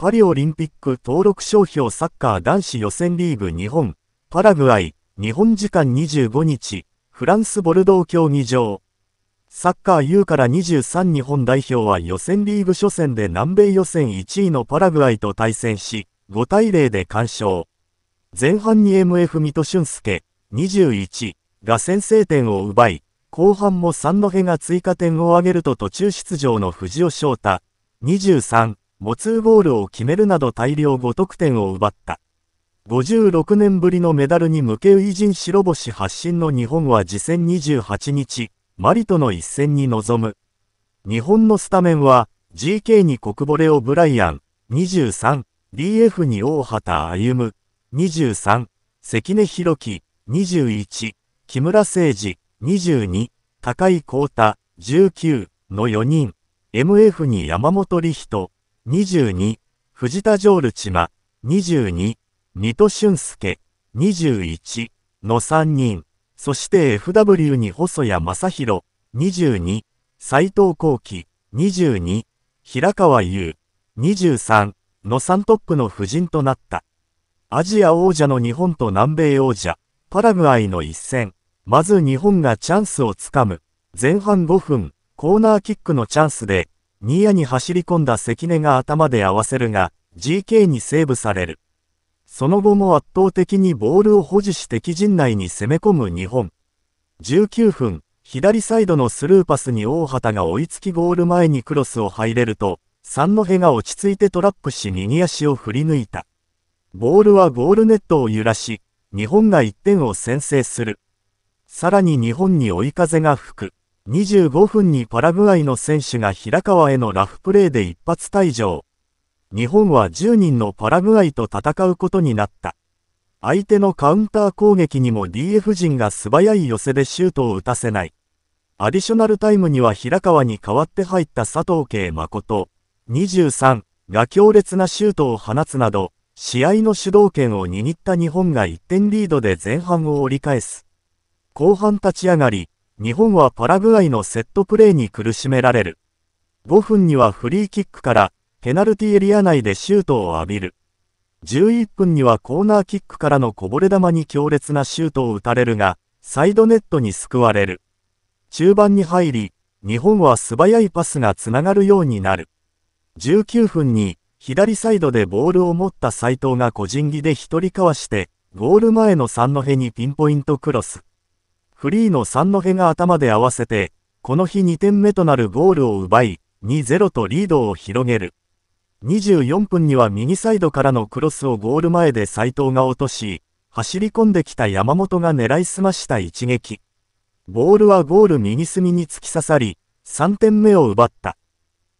パリオリンピック登録商標サッカー男子予選リーグ日本、パラグアイ、日本時間25日、フランスボルドー競技場。サッカー U から23日本代表は予選リーグ初戦で南米予選1位のパラグアイと対戦し、5対0で完勝。前半に MF 水戸俊介、21が先制点を奪い、後半も三戸が追加点を挙げると途中出場の藤尾翔太、23、モツーゴールを決めるなど大量5得点を奪った。56年ぶりのメダルに向け偉人白星発進の日本は次戦28日、マリとの一戦に臨む。日本のスタメンは、GK に国ボレオ・ブライアン、23、DF に大畑歩、23、関根弘樹、21、木村誠二、22、高井光太、19の4人、MF に山本理人、22、藤田ジョールチマ、22、水戸俊介、21の3人、そして FW に細谷正宏、22、斎藤幸喜、22、平川優、23の3トップの布陣となった。アジア王者の日本と南米王者、パラグアイの一戦。まず日本がチャンスをつかむ。前半5分、コーナーキックのチャンスで、ニーヤに走り込んだ関根が頭で合わせるが、GK にセーブされる。その後も圧倒的にボールを保持し敵陣内に攻め込む日本。19分、左サイドのスルーパスに大畑が追いつきゴール前にクロスを入れると、三の辺が落ち着いてトラップし右足を振り抜いた。ボールはゴールネットを揺らし、日本が1点を先制する。さらに日本に追い風が吹く。25分にパラグアイの選手が平川へのラフプレーで一発退場。日本は10人のパラグアイと戦うことになった。相手のカウンター攻撃にも DF 陣が素早い寄せでシュートを打たせない。アディショナルタイムには平川に代わって入った佐藤慶誠、23が強烈なシュートを放つなど、試合の主導権を握った日本が1点リードで前半を折り返す。後半立ち上がり、日本はパラグアイのセットプレーに苦しめられる。5分にはフリーキックから、ペナルティエリア内でシュートを浴びる。11分にはコーナーキックからのこぼれ球に強烈なシュートを打たれるが、サイドネットに救われる。中盤に入り、日本は素早いパスがつながるようになる。19分に、左サイドでボールを持った斉藤が個人技で一人かわして、ゴール前の三の辺にピンポイントクロス。フリーの三の辺が頭で合わせて、この日2点目となるゴールを奪い、2-0とリードを広げる。24分には右サイドからのクロスをゴール前で斉藤が落とし、走り込んできた山本が狙いすました一撃。ボールはゴール右隅に突き刺さり、3点目を奪った。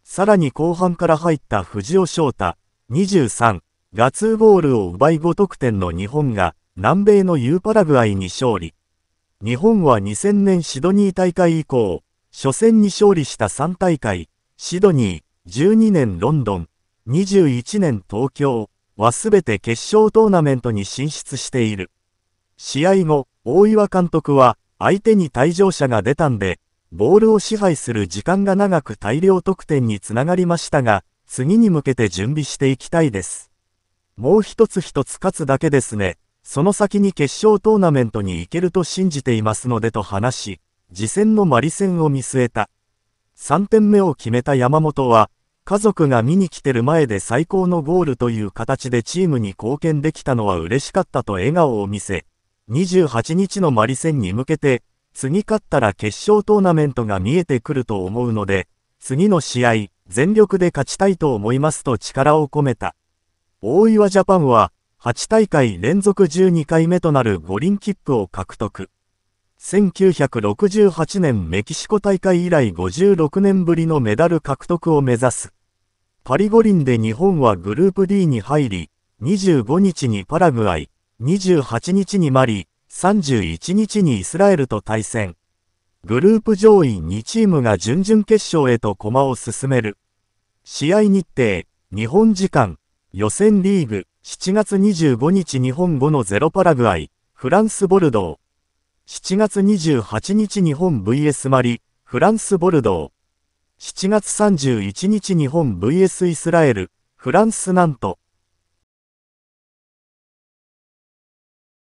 さらに後半から入った藤尾翔太、23、ガツーボールを奪い5得点の日本が、南米のユーパラグアイに勝利。日本は2000年シドニー大会以降、初戦に勝利した3大会、シドニー、12年ロンドン、21年東京はすべて決勝トーナメントに進出している。試合後、大岩監督は、相手に退場者が出たんで、ボールを支配する時間が長く大量得点につながりましたが、次に向けて準備していきたいです。もう一つ一つ勝つだけですね。その先に決勝トーナメントに行けると信じていますのでと話し、次戦のマリ戦を見据えた。3点目を決めた山本は、家族が見に来てる前で最高のゴールという形でチームに貢献できたのは嬉しかったと笑顔を見せ、28日のマリ戦に向けて、次勝ったら決勝トーナメントが見えてくると思うので、次の試合、全力で勝ちたいと思いますと力を込めた。大岩ジャパンは、8大会連続12回目となる五輪切符を獲得。1968年メキシコ大会以来56年ぶりのメダル獲得を目指す。パリ五輪で日本はグループ D に入り、25日にパラグアイ、28日にマリ、31日にイスラエルと対戦。グループ上位2チームが準々決勝へと駒を進める。試合日程、日本時間、予選リーグ、7月25日日本語のゼロパラグアイ、フランスボルドー。7月28日日本 VS マリ、フランスボルドー。7月31日日本 VS イスラエル、フランス・ナント、